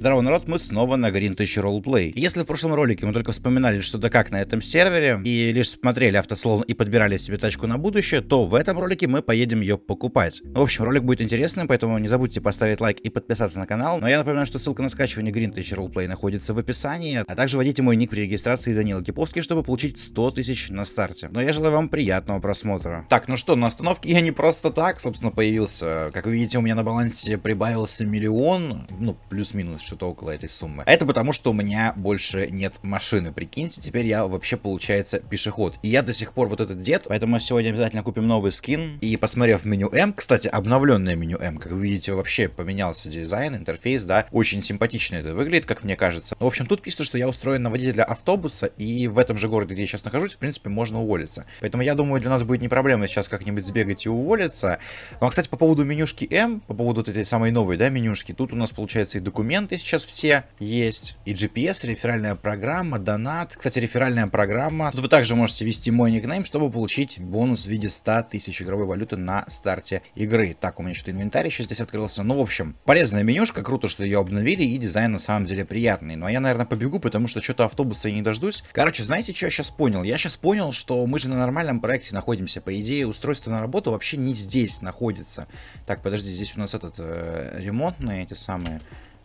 Здорово, народ, мы снова на Green Tech Roleplay. Если в прошлом ролике мы только вспоминали что-то как на этом сервере и лишь смотрели автослон и подбирали себе тачку на будущее, то в этом ролике мы поедем ее покупать. В общем, ролик будет интересным, поэтому не забудьте поставить лайк и подписаться на канал. Но я напоминаю, что ссылка на скачивание Green Tech Roleplay находится в описании, а также вводите мой ник при регистрации Данила Киповский, чтобы получить 100 тысяч на старте. Но я желаю вам приятного просмотра. Так, ну что, на остановке я не просто так, собственно, появился. Как вы видите, у меня на балансе прибавился миллион, ну, плюс-минус что-то около этой суммы. Это потому, что у меня больше нет машины, прикиньте, теперь я вообще, получается, пешеход. И я до сих пор вот этот дед, поэтому сегодня обязательно купим новый скин. И посмотрев меню М, кстати, обновленное меню М, как вы видите, вообще поменялся дизайн, интерфейс, да, очень симпатично это выглядит, как мне кажется. В общем, тут пишется, что я устроен на водителя автобуса, и в этом же городе, где я сейчас нахожусь, в принципе, можно уволиться. Поэтому я думаю, для нас будет не проблема сейчас как-нибудь сбегать и уволиться. Ну, а, кстати, по поводу менюшки М, по поводу вот этой самой новой, да, менюшки, тут у нас, получается, и документы сейчас все есть. И GPS, реферальная программа, донат. Кстати, реферальная программа. Тут вы также можете ввести мой никнейм, чтобы получить бонус в виде 100 тысяч игровой валюты на старте игры. Так, у меня что-то инвентарь еще здесь открылся. Ну, в общем, полезная менюшка. Круто, что ее обновили. И дизайн на самом деле приятный. Но я, наверное, побегу, потому что что-то автобуса я не дождусь. Короче, знаете, что я сейчас понял? Я сейчас понял, что мы же на нормальном проекте находимся. По идее, устройство на работу вообще не здесь находится. Так, подожди, здесь у нас этот э, ремонтные эти самые.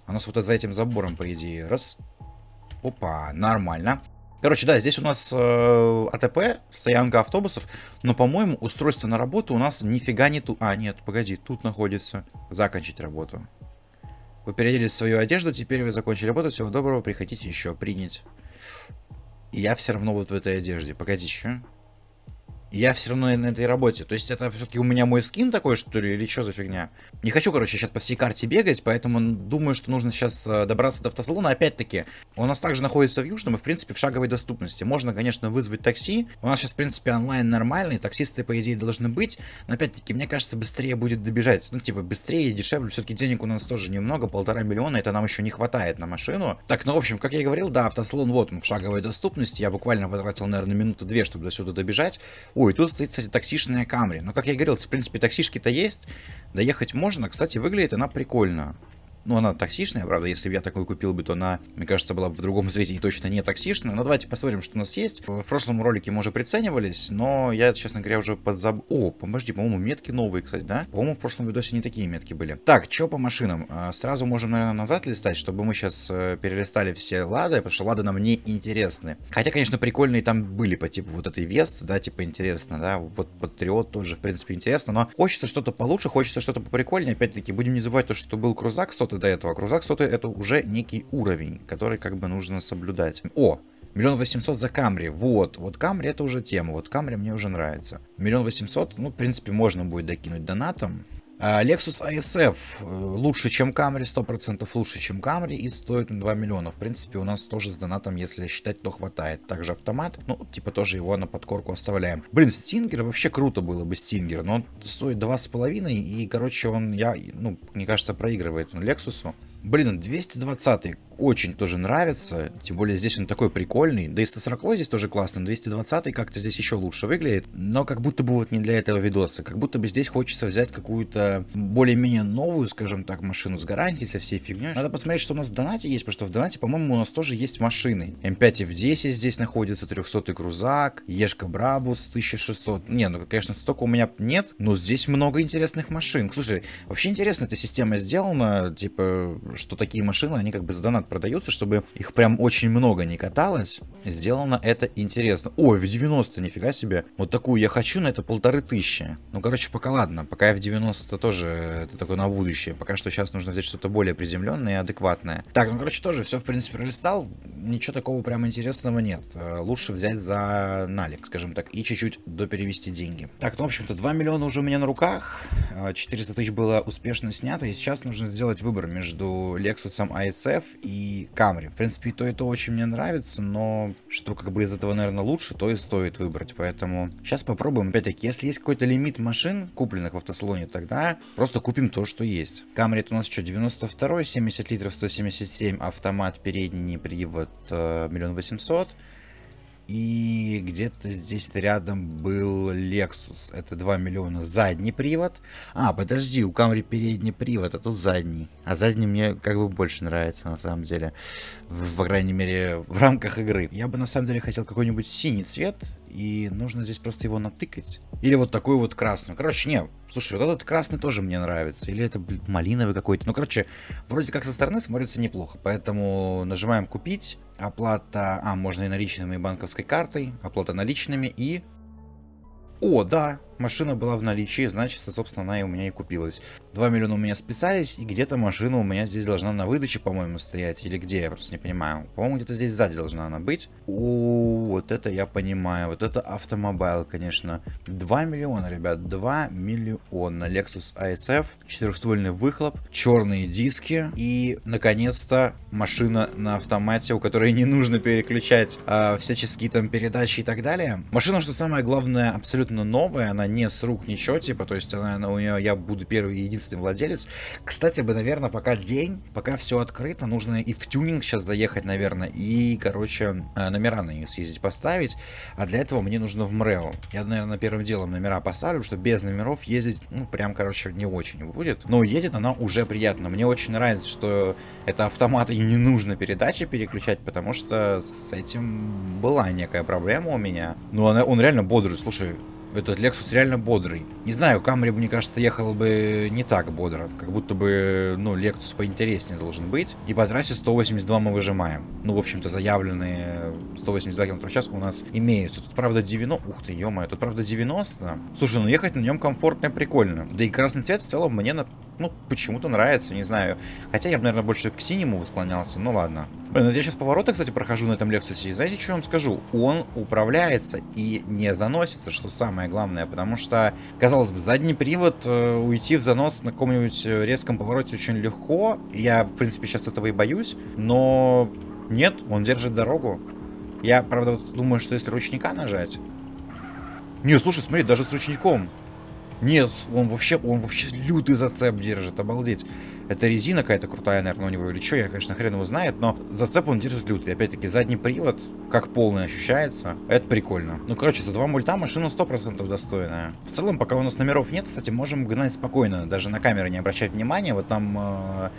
У нас вот за этим забором, по идее. Раз. Опа, нормально. Короче, да, здесь у нас э, АТП, стоянка автобусов, но, по-моему, устройство на работу у нас нифига не тут. А, нет, погоди, тут находится. Закончить работу. Вы переоделись в свою одежду, теперь вы закончили работу. Всего доброго, приходите еще принять. И я все равно вот в этой одежде. Погоди, что? Я все равно на этой работе. То есть это все-таки у меня мой скин такой, что ли, или что за фигня? Не хочу, короче, сейчас по всей карте бегать, поэтому думаю, что нужно сейчас э, добраться до автосалона. Опять-таки, у нас также находится в Южном и, в принципе, в шаговой доступности. Можно, конечно, вызвать такси. У нас сейчас, в принципе, онлайн нормальный, таксисты, по идее, должны быть. Но, опять-таки, мне кажется, быстрее будет добежать. Ну, типа, быстрее дешевле. Все-таки денег у нас тоже немного, полтора миллиона, это нам еще не хватает на машину. Так, ну, в общем, как я и говорил, да, автосалон, вот он, в шаговой доступности. Я буквально потратил, наверное, минуты две, чтобы до сюда добежать. Ой, тут стоит, кстати, таксишная Камри. Но, как я говорил, в принципе, таксишки-то есть. Доехать можно. Кстати, выглядит она прикольно. Ну, она таксичная, правда, если бы я такой купил бы, то она, мне кажется, была бы в другом цвете и точно не таксичная. Но давайте посмотрим, что у нас есть. В прошлом ролике мы уже приценивались, но я, честно говоря, уже подзаб... О, подожди, по-моему, метки новые, кстати, да? По-моему, в прошлом видосе не такие метки были. Так, что по машинам? А, сразу можем, наверное, назад листать, чтобы мы сейчас э, перелистали все лады, потому что лады нам не интересны. Хотя, конечно, прикольные там были по типу вот этой Вест, да, типа интересно, да, вот Патриот тоже, в принципе, интересно, но хочется что-то получше, хочется что-то поприкольнее, опять-таки, будем не забывать то, что был крузак сотый до этого. Крузак соты это уже некий уровень, который как бы нужно соблюдать. О, Миллион восемьсот за Камри. Вот. Вот Камри это уже тема. Вот Камри мне уже нравится. Миллион восемьсот, ну, в принципе, можно будет докинуть донатом. А, Lexus ISF э, лучше, чем Camry, 100% лучше, чем Camry и стоит 2 миллиона. В принципе, у нас тоже с донатом, если считать, то хватает. Также автомат, ну, типа тоже его на подкорку оставляем. Блин, Стингер вообще круто было бы Стингер, но он стоит 2,5 и, короче, он, я, ну, мне кажется, проигрывает он Lexus. Блин, 220 очень тоже нравится, тем более здесь он такой прикольный, да и 140 здесь тоже классный, 220 как-то здесь еще лучше выглядит, но как будто бы вот не для этого видоса, как будто бы здесь хочется взять какую-то более-менее новую, скажем так, машину с гарантией, со всей фигней. Надо посмотреть, что у нас в донате есть, потому что в донате, по-моему, у нас тоже есть машины. М5 F10 здесь находится, 300 крузак, Ешка Брабус 1600. Не, ну, конечно, столько у меня нет, но здесь много интересных машин. Слушай, вообще интересно эта система сделана, типа, что такие машины, они как бы за донат продаются, чтобы их прям очень много не каталось. Сделано это интересно. Ой, в 90, нифига себе. Вот такую я хочу, но это полторы тысячи. Ну, короче, пока ладно. Пока я в 90 это тоже это такое на будущее. Пока что сейчас нужно взять что-то более приземленное и адекватное. Так, ну, короче, тоже все, в принципе, пролистал. Ничего такого прям интересного нет. Э, лучше взять за налик, скажем так, и чуть-чуть доперевести деньги. Так, ну, в общем-то, 2 миллиона уже у меня на руках. 400 э, тысяч было успешно снято. И сейчас нужно сделать выбор между Lexus ISF и и Camry. В принципе, и то, и то очень мне нравится, но что как бы из этого, наверное, лучше, то и стоит выбрать. Поэтому сейчас попробуем. Опять-таки, если есть какой-то лимит машин, купленных в автосалоне, тогда просто купим то, что есть. Camry это у нас что, 92 70 литров, 177, автомат, передний привод, э, миллион восемьсот. И где-то здесь рядом был Lexus. Это 2 миллиона. Задний привод. А, подожди, у Camry передний привод, а тут задний. А задний мне как бы больше нравится, на самом деле. В, по крайней мере, в рамках игры. Я бы, на самом деле, хотел какой-нибудь синий цвет. И нужно здесь просто его натыкать. Или вот такой вот красный. Короче, не, слушай, вот этот красный тоже мне нравится. Или это, блин, малиновый какой-то. Ну, короче, вроде как со стороны смотрится неплохо. Поэтому нажимаем купить. Оплата, а, можно и наличными, и банковской картой. Оплата наличными и... О, да, машина была в наличии, значит, собственно, она и у меня и купилась. 2 миллиона у меня списались, и где-то машина у меня здесь должна на выдаче, по-моему, стоять. Или где, я просто не понимаю. По-моему, где-то здесь сзади должна она быть. О, вот это я понимаю. Вот это автомобайл, конечно. 2 миллиона, ребят, 2 миллиона. Lexus ASF, четырехствольный выхлоп, черные диски и, наконец-то, машина на автомате, у которой не нужно переключать а, всяческие там передачи и так далее. Машина, что самое главное, абсолютно новая, она не с рук ничего, типа, то есть она, она у нее, я буду первый и единственный владелец. Кстати бы, наверное, пока день, пока все открыто, нужно и в тюнинг сейчас заехать, наверное, и, короче, э, номера на нее съездить поставить, а для этого мне нужно в МРЭО. Я, наверное, первым делом номера поставлю, что без номеров ездить, ну, прям, короче, не очень будет. Но едет она уже приятно. Мне очень нравится, что это автомат и не нужно передачи переключать, потому что с этим была некая проблема у меня. Но она, он реально бодрый, слушай, этот Lexus реально бодрый. Не знаю, Camry, мне кажется, ехала бы не так бодро. Как будто бы, ну, Lexus поинтереснее должен быть. И по трассе 182 мы выжимаем. Ну, в общем-то, заявленные 182 км в час у нас имеются. Тут, правда, 90... Ух ты, ё тут, правда, 90. Слушай, ну, ехать на нем комфортно и прикольно. Да и красный цвет в целом мне, на... ну, почему-то нравится, не знаю. Хотя я бы, наверное, больше к синему склонялся. Ну, ладно. Блин, я сейчас повороты, кстати, прохожу на этом Lexus. И знаете, что я вам скажу? Он управляется и не заносится, что самое главное. Потому что, казалось бы, задний привод, э, уйти в занос на каком-нибудь э, резком повороте очень легко. Я, в принципе, сейчас этого и боюсь. Но нет, он держит дорогу. Я, правда, думаю, что если ручника нажать... Не, слушай, смотри, даже с ручником нет, он вообще, он вообще лютый зацеп держит, обалдеть. Это резина какая-то крутая, наверное, у него или что, я, конечно, хрен его знает, но зацеп он держит лютый. Опять-таки, задний привод, как полный ощущается, это прикольно. Ну, короче, за два мульта машина 100% достойная. В целом, пока у нас номеров нет, кстати, можем гнать спокойно, даже на камеры не обращать внимания. Вот там э,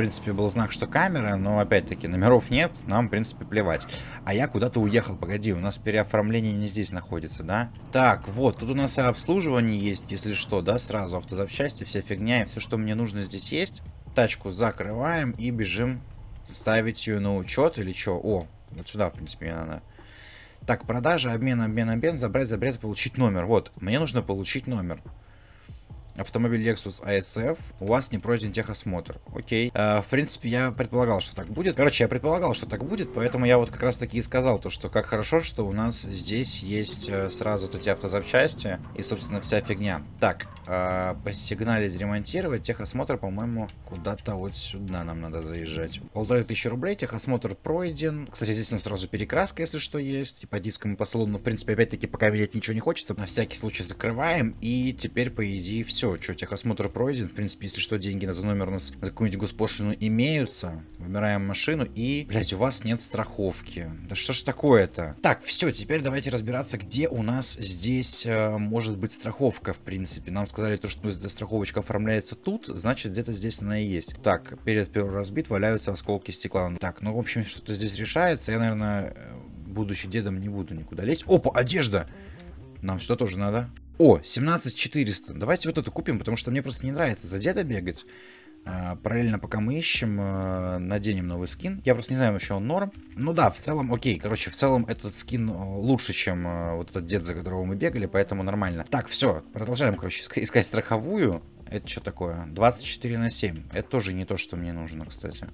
принципе, был знак, что камера, но, опять-таки, номеров нет, нам, в принципе, плевать. А я куда-то уехал, погоди, у нас переоформление не здесь находится, да? Так, вот, тут у нас и обслуживание есть, если что, да, сразу автозапчасти, вся фигня и все, что мне нужно здесь есть. Тачку закрываем и бежим ставить ее на учет или что? О, вот сюда, в принципе, мне надо. Так, продажа, обмен, обмен, обмен, забрать, забрать, получить номер. Вот, мне нужно получить номер автомобиль Lexus ASF, у вас не пройден техосмотр. Окей. Э, в принципе, я предполагал, что так будет. Короче, я предполагал, что так будет, поэтому я вот как раз таки и сказал, то, что как хорошо, что у нас здесь есть э, сразу эти автозапчасти и, собственно, вся фигня. Так, э, посигналить, ремонтировать. Техосмотр, по-моему, куда-то вот сюда нам надо заезжать. Полторы тысячи рублей, техосмотр пройден. Кстати, здесь у нас сразу перекраска, если что, есть. И по дискам, и по салону, в принципе, опять-таки, пока менять ничего не хочется. На всякий случай закрываем. И теперь, по идее, все что, техосмотр пройден. В принципе, если что, деньги за номер у нас за какую-нибудь госпошлину имеются. Выбираем машину и, блядь, у вас нет страховки. Да что ж такое-то? Так, все, теперь давайте разбираться, где у нас здесь э, может быть страховка, в принципе. Нам сказали то, что страховочка оформляется тут, значит, где-то здесь она и есть. Так, перед первым разбит, валяются осколки стекла. Так, ну, в общем, что-то здесь решается. Я, наверное, будучи дедом, не буду никуда лезть. Опа, одежда! Нам сюда тоже надо. О, 17400. Давайте вот эту купим, потому что мне просто не нравится за деда бегать. А, параллельно, пока мы ищем, а, наденем новый скин. Я просто не знаю, вообще он норм. Ну да, в целом, окей. Короче, в целом этот скин а, лучше, чем а, вот этот дед, за которого мы бегали, поэтому нормально. Так, все, продолжаем, короче, искать страховую. Это что такое? 24 на 7. Это тоже не то, что мне нужно, кстати.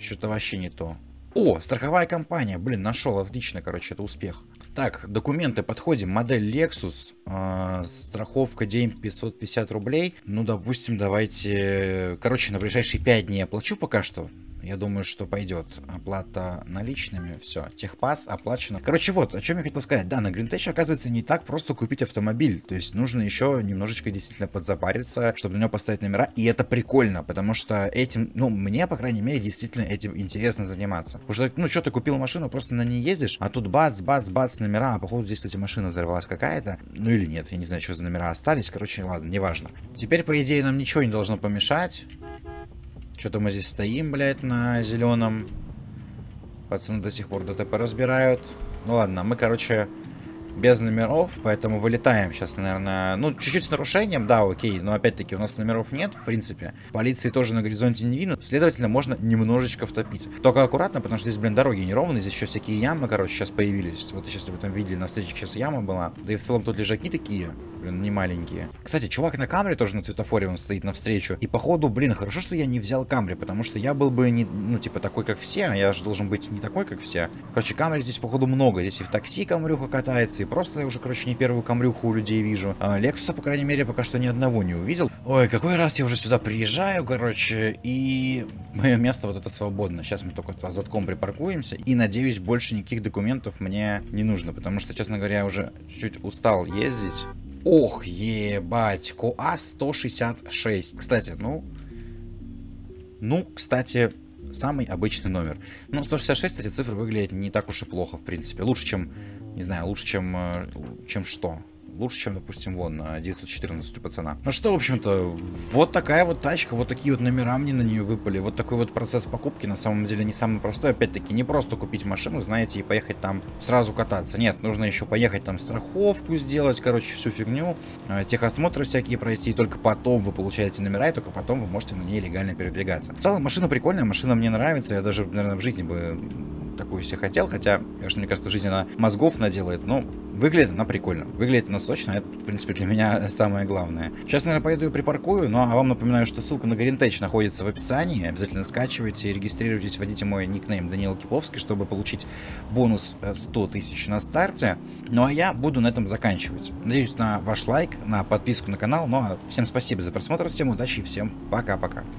Что-то вообще не то. О, страховая компания. Блин, нашел, отлично, короче, это успех. Так, документы, подходим. Модель Lexus, э, страховка день 550 рублей. Ну, допустим, давайте... Короче, на ближайшие 5 дней оплачу пока что. Я думаю, что пойдет оплата наличными. Все, техпас оплачено. Короче, вот, о чем я хотел сказать. Да, на Гринтеч, оказывается, не так просто купить автомобиль. То есть нужно еще немножечко действительно подзапариться, чтобы на него поставить номера. И это прикольно, потому что этим, ну, мне, по крайней мере, действительно этим интересно заниматься. Потому что, ну, что ты купил машину, просто на ней ездишь, а тут бац, бац, бац, номера, а походу здесь, кстати, машина взорвалась какая-то. Ну или нет, я не знаю, что за номера остались. Короче, ладно, неважно. Теперь, по идее, нам ничего не должно помешать. Что-то мы здесь стоим, блядь, на зеленом. Пацаны до сих пор ДТП разбирают. Ну ладно, мы, короче, без номеров, поэтому вылетаем сейчас, наверное, ну, чуть-чуть с нарушением, да, окей, но опять-таки у нас номеров нет, в принципе, полиции тоже на горизонте не видно, следовательно, можно немножечко втопить. Только аккуратно, потому что здесь, блин, дороги неровные, здесь еще всякие ямы, короче, сейчас появились, вот сейчас вы там видели, на встрече сейчас яма была, да и в целом тут лежаки такие, блин, не маленькие. Кстати, чувак на камере тоже на светофоре, он стоит навстречу, и походу, блин, хорошо, что я не взял камри, потому что я был бы не, ну, типа, такой, как все, а я же должен быть не такой, как все. Короче, камеры здесь, походу, много, здесь и в такси камрюха катается, и просто я уже, короче, не первую камрюху у людей вижу. А, Лексуса, по крайней мере, пока что ни одного не увидел. Ой, какой раз я уже сюда приезжаю, короче, и мое место вот это свободно. Сейчас мы только задком припаркуемся, и, надеюсь, больше никаких документов мне не нужно, потому что, честно говоря, я уже чуть устал ездить. Ох, ебать, КОА 166. Кстати, ну... Ну, кстати, самый обычный номер. Ну, 166, эти цифры выглядят не так уж и плохо, в принципе. Лучше, чем не знаю, лучше, чем, э, чем что. Лучше, чем, допустим, вон, 914 у пацана. Ну что, в общем-то, вот такая вот тачка, вот такие вот номера мне на нее выпали. Вот такой вот процесс покупки, на самом деле, не самый простой. Опять-таки, не просто купить машину, знаете, и поехать там сразу кататься. Нет, нужно еще поехать там страховку сделать, короче, всю фигню. Э, техосмотры всякие пройти, и только потом вы получаете номера, и только потом вы можете на ней легально передвигаться. В целом, машина прикольная, машина мне нравится. Я даже, наверное, в жизни бы такую себе хотел, хотя, конечно, мне кажется, жизнь она мозгов наделает, но выглядит она прикольно. Выглядит она сочно, это, в принципе, для меня самое главное. Сейчас, наверное, поеду и припаркую, но а вам напоминаю, что ссылка на Гаринтеч находится в описании. Обязательно скачивайте, и регистрируйтесь, вводите мой никнейм Даниил Киповский, чтобы получить бонус 100 э, тысяч на старте. Ну а я буду на этом заканчивать. Надеюсь на ваш лайк, на подписку на канал. Ну а всем спасибо за просмотр, всем удачи и всем пока-пока.